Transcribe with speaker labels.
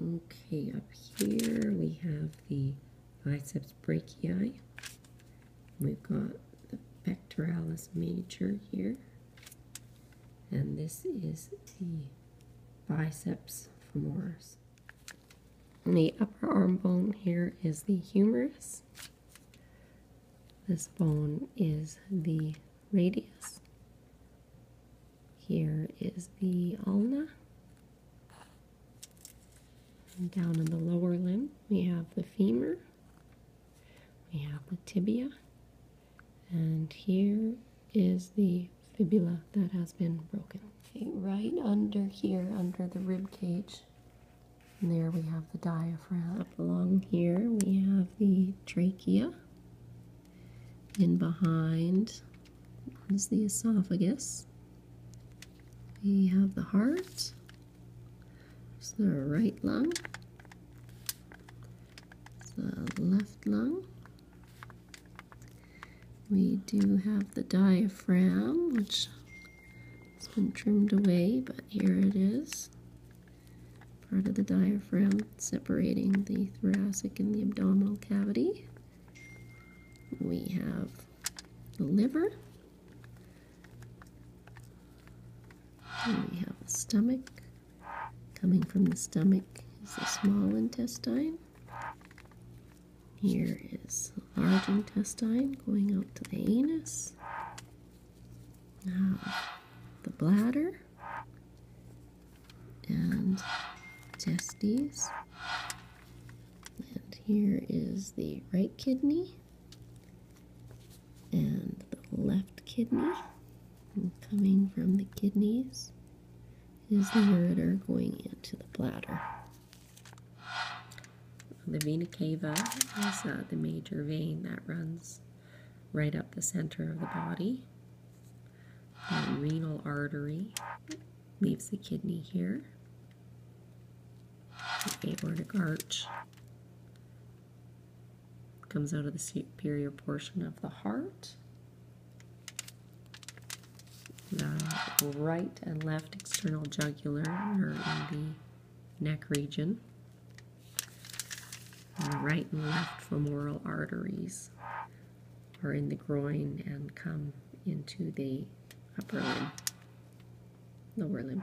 Speaker 1: Okay, up here we have the biceps brachii. We've got the pectoralis major here. And this is the biceps femoris. And the upper arm bone here is the humerus. This bone is the radius. Here is the ulna. And down in the lower limb, we have the femur. We have the tibia. And here is the fibula that has been broken. Okay, right under here, under the rib cage, and there we have the diaphragm. Up along here, we have the trachea. In behind is the esophagus. We have the heart. The right lung. The left lung. We do have the diaphragm, which has been trimmed away, but here it is. Part of the diaphragm separating the thoracic and the abdominal cavity. We have the liver. And we have the stomach. Coming from the stomach is the small intestine. Here is the large intestine going out to the anus. Now, the bladder and testes. And here is the right kidney and the left kidney. Coming from the kidneys is the ureter going into the bladder. The vena cava is uh, the major vein that runs right up the center of the body. The renal artery leaves the kidney here. The aortic arch comes out of the superior portion of the heart. The right and left external jugular are in the neck region. And the right and left femoral arteries are in the groin and come into the upper limb, lower limb.